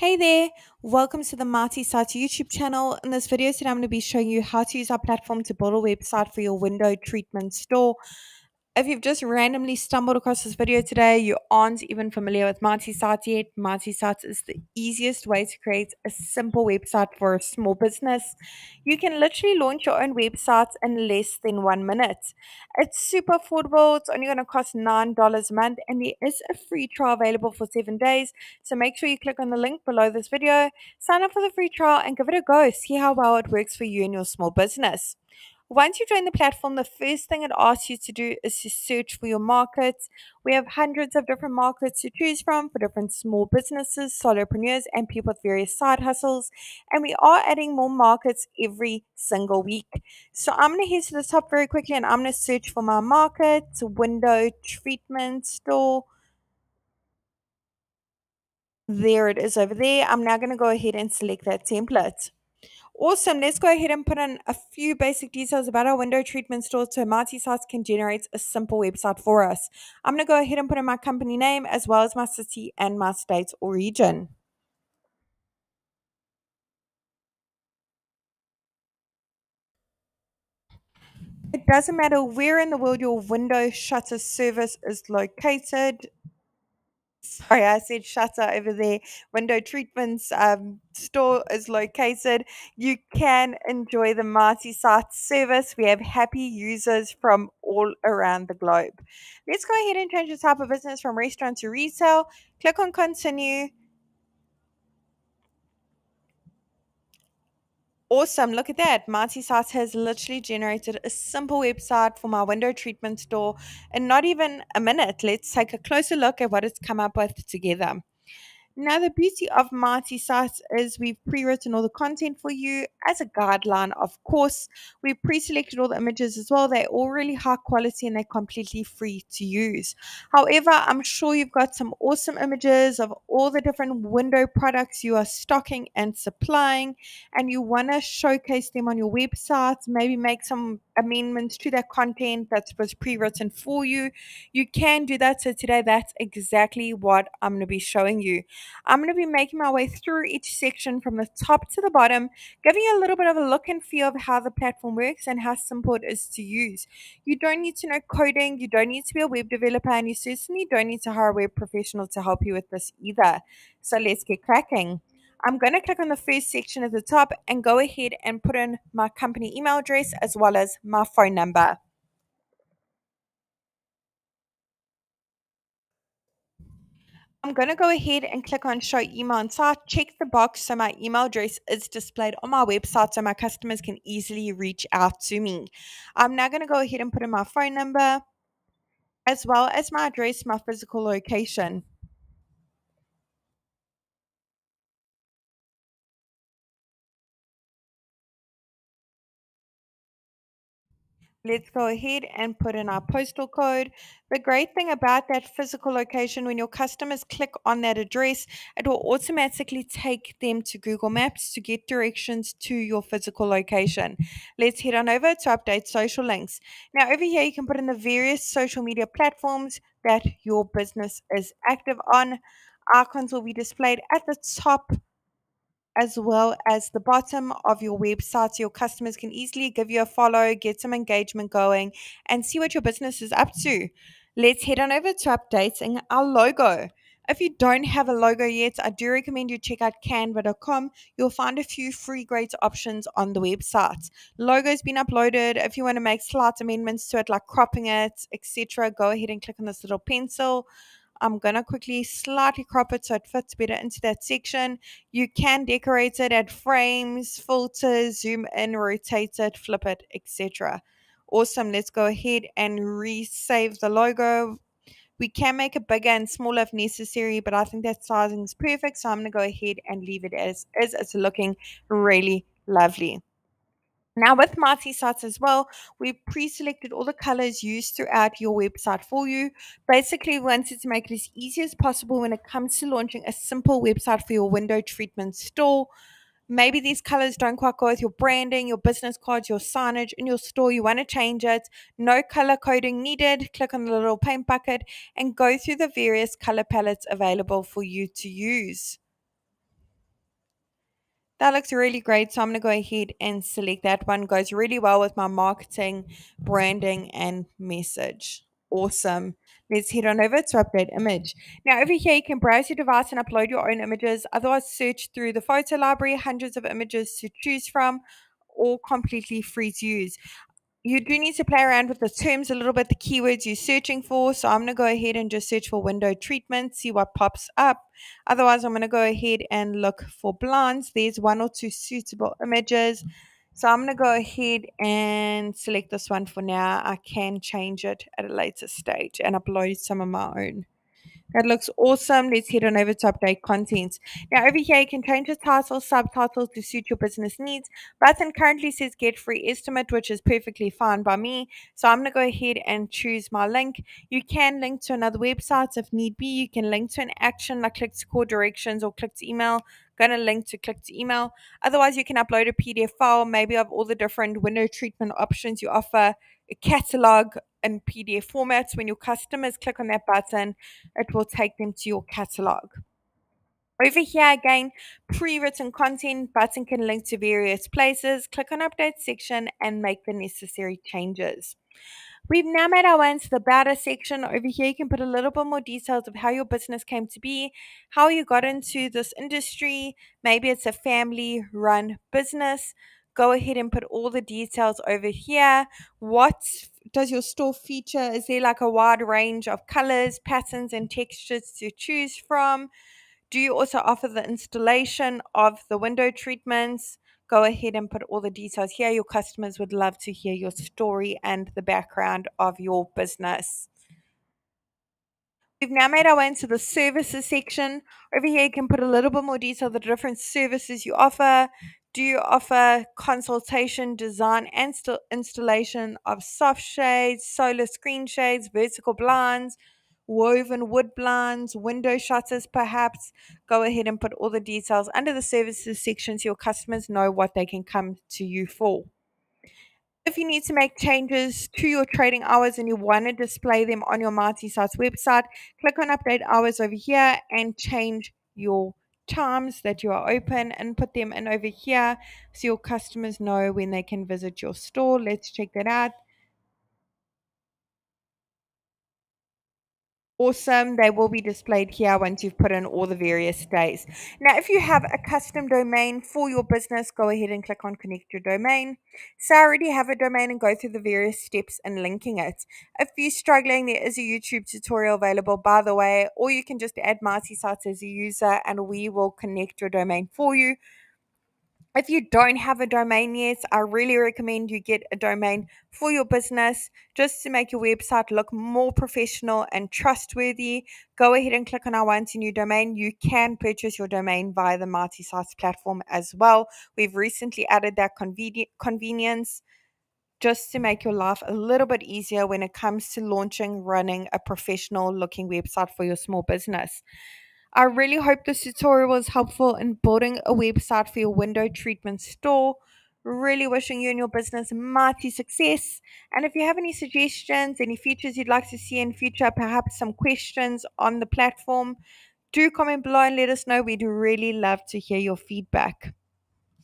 Hey there, welcome to the Mighty Sites YouTube channel. In this video today, I'm going to be showing you how to use our platform to build a website for your window treatment store. If you've just randomly stumbled across this video today, you aren't even familiar with Mighty Sites yet. Mighty Sites is the easiest way to create a simple website for a small business. You can literally launch your own website in less than one minute. It's super affordable. It's only going to cost $9 a month, and there is a free trial available for seven days. So make sure you click on the link below this video, sign up for the free trial, and give it a go. See how well it works for you and your small business. Once you join the platform, the first thing it asks you to do is to search for your markets. We have hundreds of different markets to choose from for different small businesses, solopreneurs, and people with various side hustles. And we are adding more markets every single week. So I'm going to head to the top very quickly and I'm going to search for my market, window treatment store. There it is over there. I'm now going to go ahead and select that template. Awesome. Let's go ahead and put in a few basic details about our window treatment store so Mighty Sites can generate a simple website for us. I'm going to go ahead and put in my company name as well as my city and my state or region. It doesn't matter where in the world your window shutter service is located, sorry, I said shutter over there. Window treatments um, store is located. You can enjoy the Mighty Sites service. We have happy users from all around the globe. Let's go ahead and change the type of business from restaurant to retail. Click on continue. Awesome. Look at that. Mighty Sites has literally generated a simple website for my window treatment store in not even a minute. Let's take a closer look at what it's come up with together. Now, the beauty of Mighty Sites is we've pre written all the content for you as a guideline, of course. We've pre selected all the images as well. They're all really high quality and they're completely free to use. However, I'm sure you've got some awesome images of all the different window products you are stocking and supplying, and you want to showcase them on your website, maybe make some amendments to that content that was pre written for you. You can do that. So, today, that's exactly what I'm going to be showing you. I'm going to be making my way through each section from the top to the bottom, giving you a little bit of a look and feel of how the platform works and how simple it is to use. You don't need to know coding, you don't need to be a web developer, and you certainly don't need to hire a web professional to help you with this either. So let's get cracking. I'm going to click on the first section at the top and go ahead and put in my company email address as well as my phone number. I'm going to go ahead and click on show email and site. Check the box so my email address is displayed on my website so my customers can easily reach out to me. I'm now going to go ahead and put in my phone number as well as my address, my physical location. Let's go ahead and put in our postal code. The great thing about that physical location, when your customers click on that address, it will automatically take them to Google Maps to get directions to your physical location. Let's head on over to update social links. Now, over here, you can put in the various social media platforms that your business is active on. Icons will be displayed at the top as well as the bottom of your website so your customers can easily give you a follow, get some engagement going, and see what your business is up to. Let's head on over to updating our logo. If you don't have a logo yet, I do recommend you check out canva.com. You'll find a few free great options on the website. Logo's been uploaded. If you want to make slight amendments to it, like cropping it, etc., go ahead and click on this little pencil. I'm going to quickly slightly crop it so it fits better into that section. You can decorate it, add frames, filters, zoom in, rotate it, flip it, etc. Awesome. Let's go ahead and resave the logo. We can make it bigger and smaller if necessary, but I think that sizing is perfect. So I'm going to go ahead and leave it as is. It's looking really lovely. Now with Mighty Sites as well, we've pre-selected all the colors used throughout your website for you. Basically, we wanted to make it as easy as possible when it comes to launching a simple website for your window treatment store. Maybe these colors don't quite go with your branding, your business cards, your signage in your store. You want to change it. No color coding needed. Click on the little paint bucket and go through the various color palettes available for you to use. That looks really great. So I'm going to go ahead and select that one. Goes really well with my marketing, branding, and message. Awesome. Let's head on over to update image. Now over here, you can browse your device and upload your own images. Otherwise, search through the photo library, hundreds of images to choose from, all completely free to use you do need to play around with the terms a little bit, the keywords you're searching for. So I'm going to go ahead and just search for window treatment, see what pops up. Otherwise, I'm going to go ahead and look for blinds. There's one or two suitable images. So I'm going to go ahead and select this one for now. I can change it at a later stage and upload some of my own. That looks awesome. Let's head on over to update content. Now over here, you can change the title, subtitles to suit your business needs. Button currently says get free estimate, which is perfectly fine by me. So I'm going to go ahead and choose my link. You can link to another website if need be. You can link to an action like click to core directions or click to email going to link to click to email. Otherwise, you can upload a PDF file, maybe of all the different window treatment options you offer, a catalog in PDF formats. When your customers click on that button, it will take them to your catalog. Over here again, pre-written content button can link to various places. Click on update section and make the necessary changes. We've now made our way into the About section. Over here, you can put a little bit more details of how your business came to be, how you got into this industry. Maybe it's a family run business. Go ahead and put all the details over here. What does your store feature? Is there like a wide range of colors, patterns, and textures to choose from? Do you also offer the installation of the window treatments? Go ahead and put all the details here. Your customers would love to hear your story and the background of your business. We've now made our way into the services section. Over here, you can put a little bit more detail the different services you offer. Do you offer consultation, design, and installation of soft shades, solar screen shades, vertical blinds, woven wood blinds, window shutters, perhaps. Go ahead and put all the details under the services section so your customers know what they can come to you for. If you need to make changes to your trading hours and you want to display them on your MightySites website, click on Update Hours over here and change your times that you are open and put them in over here so your customers know when they can visit your store. Let's check that out. Awesome. They will be displayed here once you've put in all the various days. Now, if you have a custom domain for your business, go ahead and click on connect your domain. So I already have a domain and go through the various steps in linking it. If you're struggling, there is a YouTube tutorial available, by the way, or you can just add MightySites as a user and we will connect your domain for you. If you don't have a domain yet, I really recommend you get a domain for your business just to make your website look more professional and trustworthy. Go ahead and click on I want a new domain. You can purchase your domain via the MightySites platform as well. We've recently added that conveni- convenience just to make your life a little bit easier when it comes to launching, running a professional looking website for your small business. I really hope this tutorial was helpful in building a website for your window treatment store. Really wishing you and your business mighty success. And if you have any suggestions, any features you'd like to see in future, perhaps some questions on the platform, do comment below and let us know. We'd really love to hear your feedback.